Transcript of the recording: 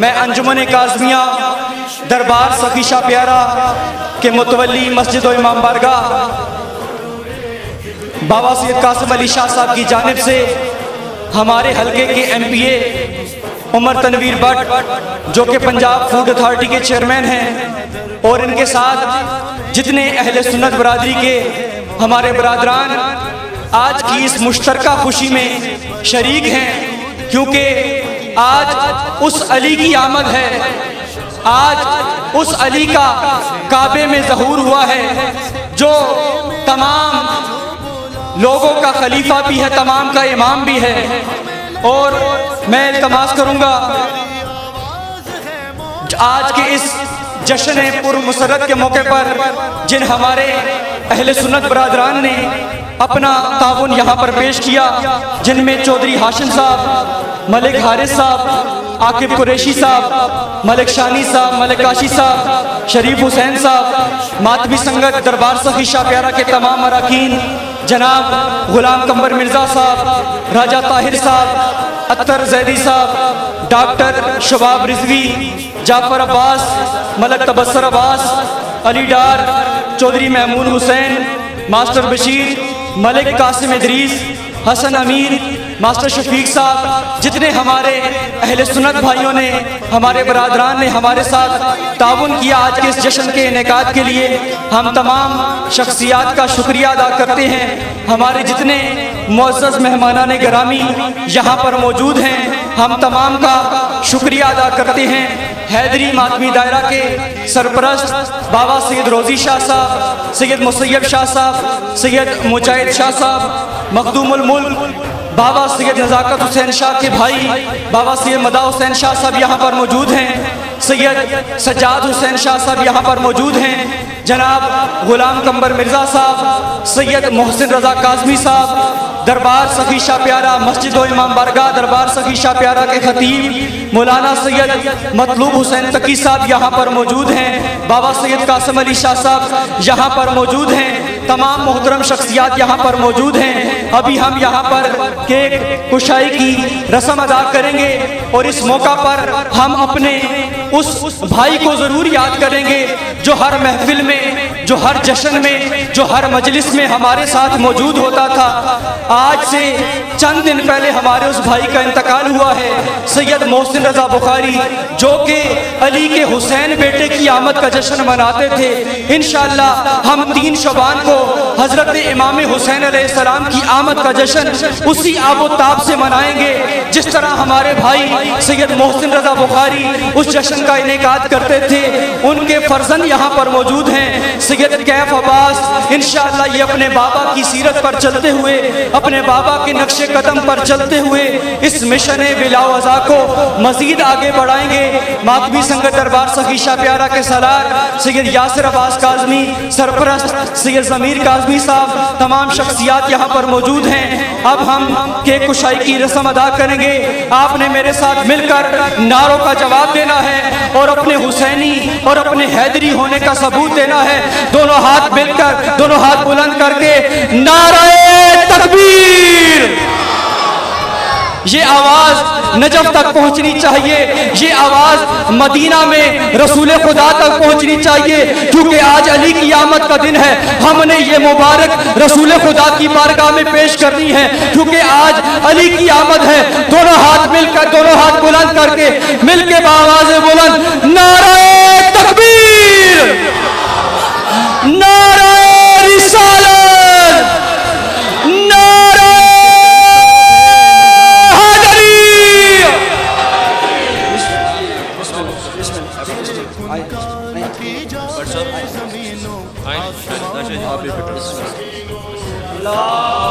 میں انجمن کاظمیہ دربار سخی شاہ پیارا کے متولی مسجد و امام بارگاہ، بابا سید قاسم علی شاہ صاحب کی جانب سے ہمارے حلقے کے M P A Umar Tanveer Butt, جو کہ پنجاب فوڈ اتھارٹی کے چیئرمین ہیں، اور ان کے ساتھ جتنے اہل سنت برادری کے ہمارے برادران، آج کی اس مشترکہ خوشی میں شریک ہیں، کیونکہ آج اس علی کی آمد ہے۔ آج اس علی کا کعبے میں ظہور ہوا ہے، جو تمام لوگوں کا خلیفہ بھی ہے، تمام کا امام بھی ہے۔ اور میں التماس کروں گا، آج کے اس جشن پر مسرت کے موقع پر جن ہمارے اہل سنت برادران نے اپنا تعاون یہاں پر پیش کیا، جن میں چودری ہاشم صاحب ملک حارث صاحب، عاقب قریشی صاحب، ملک شانی صاحب، ملک کاشی صاحب، شریف حسین صاحب، ماتوی سنگت، دربار سخی شاہ پیارا کے تمام اراکین جناب غلام کمبر مرزا صاحب، راجہ طاہر صاحب، Uttar Zaidi sahab, doctor Shabab Rizvi, Jafar Abbas, Malik Tabassar Abbas, Ali Dar Chaudhry Mahmood Hussain, master Bashir, Malik Qasim Idrees, Hassan Amir master Shafiq sahab, جتنے ہمارے اہل سنت بھائیوں نے، ہمارے برادران نے ہمارے ساتھ تعاون کیا آج کے اس جشن کے انعقاد کے لیے، ہم تمام شخصیات کا شکریہ ادا کرتے ہیں۔ ہمارے جتنے معزز مہمانان گرامی یہاں پر موجود ہیں، ہم تمام کا شکریہ ادا کرتے ہیں۔ حیدری ماتمی دائرہ کے سرپرست بابا سید روزی شاہ صاحب، سید مسیب شاہ صاحب، سید مجاہد شاہ صاحب، مخدوم الملک بابا سید نزاکت حسین شاہ کے بھائی، بابا سید مدا حسین شاہ صاحب یہاں پر موجود ہیں۔ سید سجاد حسین شاہ صاحب یہاں پر موجود ہیں۔ جناب غلام کمبر مرزا صاحب، سید محسن رضا کاظمی صاحب، دربار سخی شاہ پیارا مسجد و امام بارگاہ، دربار سخی شاہ پیارا کے خطیب، مولانا سید مطلوب حسین تقی صاحب یہاں پر موجود ہیں۔ بابا سید قاسم علی شاہ صاحب یہاں پر موجود ہیں۔ تمام محترم شخصیات یہاں پر موجود ہیں۔ ابھی ہم یہاں پر کیک کشائی کی رسم ادا کریں گے اور اس موقع پر ہم اپنے اس بھائی کو ضرور یاد کریں گے جو ہر محفل میں جو ہر جشن میں، جو ہر مجلس میں ہمارے ساتھ موجود ہوتا تھا۔ آج سے چند دن پہلے ہمارے اس بھائی کا انتقال ہوا ہے، سید محسن رضا بخاری، جو کہ علی کے حسین بیٹے کی آمد کا جشن مناتے تھے۔ انشاءاللہ ہم تین شبان کو حضرت امام حسین علیہ السلام کی آمد کا جشن اسی آب و تاب سے منائیں گے۔ جس طرح ہمارے بھائی سید محسن رضا بخاری اس جشن کا انعقاد کرتے تھے، ان کے فرزند یہاں پر موجود ہیں۔ سید کیف عباس انشاءاللہ یہ اپنے بابا کی سیرت پر چلتے ہوئے، اپنے بابا کے نقش قدم پر چلتے ہوئے اس مشن بلاو ازا کو مزید آگے بڑھائیں گے۔ ماتمی سنگت دربار سخی شاہ پیارا کے سالار، سید یاسر عباس کاظمی، سرپرست سید ضمیر کاظمی صاحب، تمام شخصیات یہاں پر موجود ہیں۔ اب ہم کیک کشائی کی رسم ادا کریں گے۔ آپ نے میرے ساتھ مل کر نعروں کا جواب دینا ہے اور اپنے حسینی اور اپنے حیدری ہونے کا ثبوت دینا ہے۔ دونوں ہاتھ مل کر، دونوں ہاتھ بلند کر کے نعرہ تکبیر۔ یہ آواز نجف تک پہنچنی چاہیے۔ یہ آواز مدینہ میں رسول خدا تک پہنچنی چاہیے۔ کیونکہ آج علی کی آمد کا دن ہے۔ ہم نے یہ مبارک رسول خدا کی بارگاہ میں پیش کرنی ہے۔ کیونکہ آج علی کی آمد ہے۔ دونوں ہاتھ مل کر، دونوں ہاتھ بلند کر کے مل کے باواز بلند۔ نعرہ تکبیر۔ Allah